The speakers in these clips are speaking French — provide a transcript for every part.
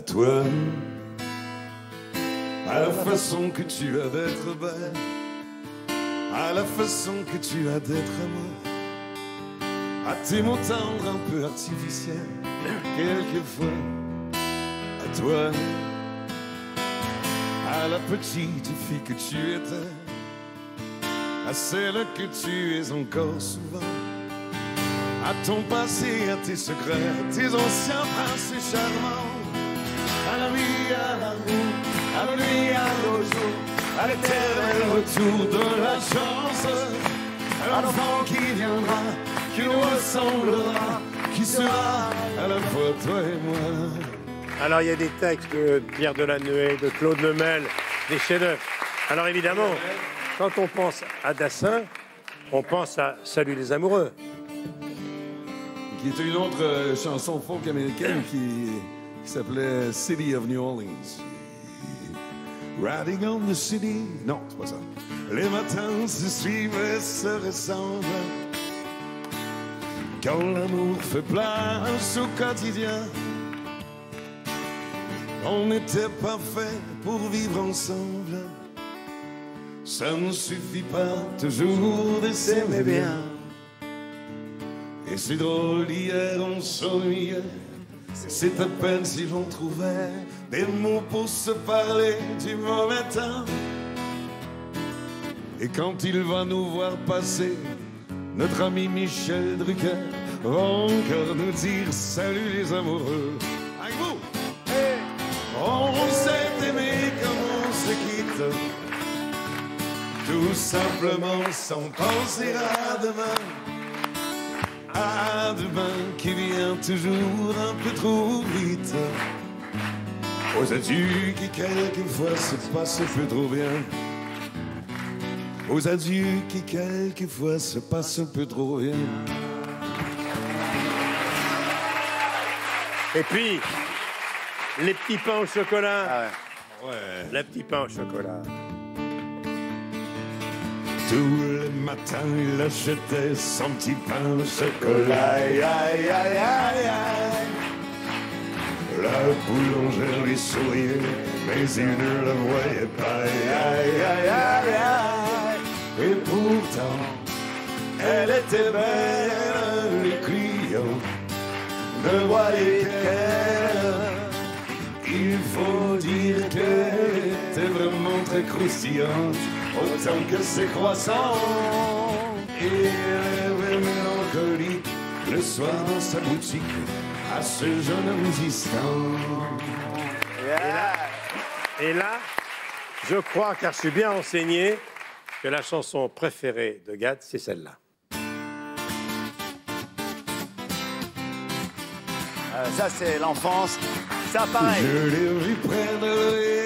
à toi, à la façon que tu as d'être belle, à la façon que tu as d'être à moi, à tes mots tendres un peu artificiels, quelquefois, à toi, à la petite fille que tu étais, à celle que tu es encore souvent. À ton passé, à tes secrets, à tes anciens princes charmants, à l'amour, à la nuit, à nos jours, à l'éternel retour de la chance, à l'enfant qui viendra, qui nous ressemblera, qui sera à la fois toi et moi. Alors, il y a des textes de Pierre Delanoë, de Claude Lemel, des chefs-d'œuvre. Alors, évidemment, quand on pense à Dassin, on pense à Salut les amoureux. Qui était une autre euh, chanson folk américaine qui, qui s'appelait City of New Orleans. Riding on the city. Non, c'est pas ça. Les matins se suivent et se ressemblent. Quand l'amour fait place au quotidien. On n'était pas fait pour vivre ensemble. Ça ne suffit pas toujours de s'aimer bien. Et c'est drôle, hier on s'ennuyait. C'est à peine si l'on trouvait des mots pour se parler du mauvais temps. Et quand il va nous voir passer, notre ami Michel Drucker va encore nous dire salut les amoureux. Avec vous, on s'est aimé comme on se quitte, tout simplement sans penser à demain. À demain qui vient toujours un peu trop vite. Aux adieux qui quelquefois se passent un peu trop bien. Aux adieux qui quelquefois se passent un peu trop bien. Et puis, les petits pains au chocolat. Ah Ouais. Les petits pains au chocolat. Tous les matins, il achetait son petit pain au chocolat. Aïe, aïe, aïe, aïe, aïe. La boulangère lui souriait, mais il ne la voyait pas. Aïe, aïe, aïe, aïe. Et pourtant, elle était belle, les clients ne voyaient qu'elle. Il faut dire qu'elle était vraiment très croustillante, autant que ses croissants. Et elle avait mélancolique le soir dans sa boutique à ce jeune résistant. Et là, je crois, car je suis bien renseigné, que la chanson préférée de Gad, c'est celle-là. Euh, ça, c'est l'enfance. Ça, pareil. Je l'ai près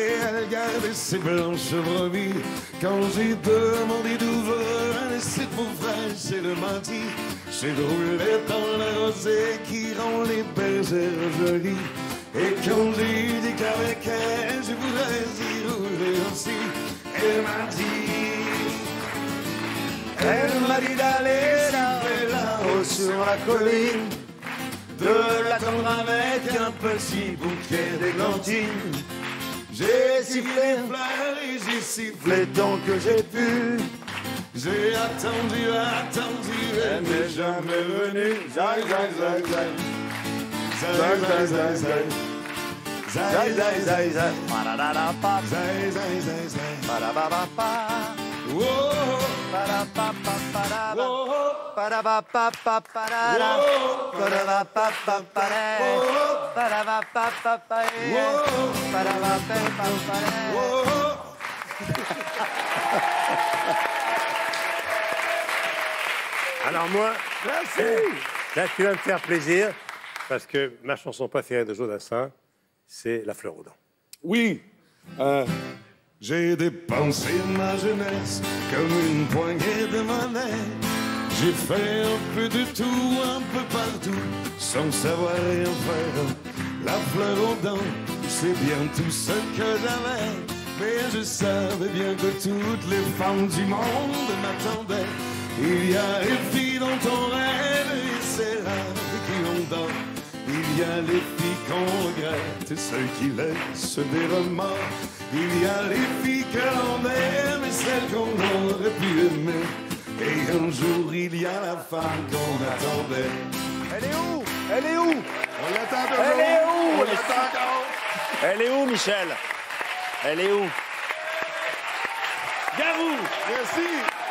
et gardait ses blanches brebis. Quand j'ai demandé d'où venait cette peau fraîche, elle m'a dit J'ai roulé dans la rosée qui rend les bergères jolies. Et quand j'ai dit qu'avec elle, je voudrais y rouler aussi, elle m'a dit Elle m'a dit d'aller là-haut sur la colline de l'attendre avec un petit bouquet d'églantines. J'ai sifflé fleur et j'ai sifflé tant que j'ai pu. J'ai attendu, attendu, elle n'est jamais venue. Zai, zai, zai, zai. Zai, zai, zai, zai. Zai, zai, zai, zai. Zai, zai, zai, zai. pa-da-ba-ba-pa, Whoa, Alors moi, là, tu vas me faire plaisir, parce que ma chanson préférée de Jodassin, c'est La fleur aux dents. Oui, euh, j'ai dépensé ma jeunesse comme une poignée de monnaie. J'ai fait un peu de tout, un peu partout, sans savoir rien faire. La fleur aux dents, c'est bien tout ce que j'avais. Mais je savais bien que toutes les femmes du monde m'attendaient. Il y a une fille dans ton rêve et c'est là qui l'on donne. Il y a les filles qu'on regrette et ceux qui laissent des remords. Il y a les filles que l'on aime et celles qu'on aurait pu aimer. Et un jour, il y a la femme qu'on attendait. Elle est où? Elle est où? On l'attend toujours. Elle est où? On l'attend encore. Elle est où, Michel? Elle est où? Garou Merci.